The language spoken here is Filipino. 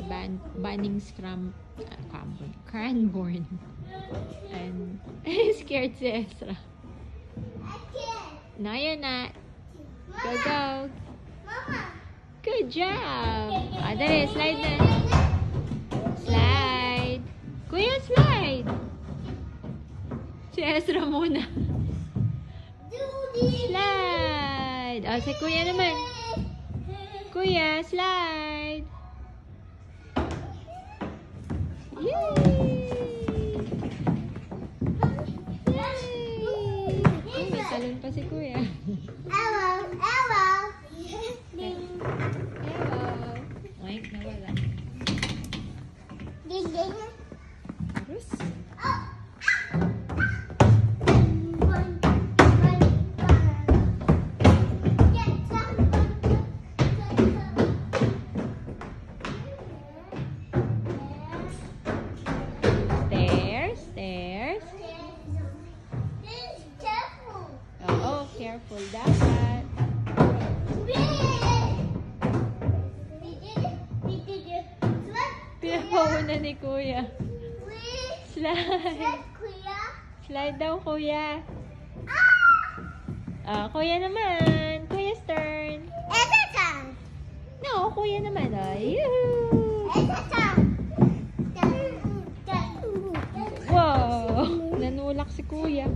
ban banning scram uh, cranborn. Cranborn. And scared si Ezra. No, you're. Go, go. Good job. Ah, dali, slide na. Slide. Kuya, slide. Si Ezra muna. Slide. Oh, si Kuya naman. Kuya, slide. Talon pa si Kuya. Hello. Oink, nawala. Rus. Stairs, careful dapat. Pinapauna ni Kuya. Slide. Slide daw, Kuya. Ah, Kuya naman. Kuya's turn. No, Kuya naman. Ah, Yoo-hoo! Wow! Nanulak si Kuya.